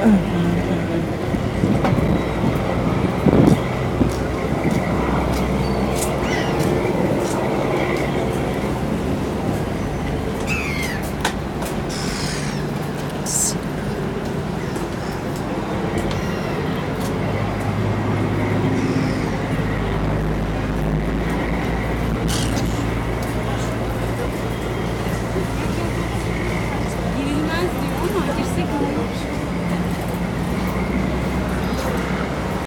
Mm-hmm.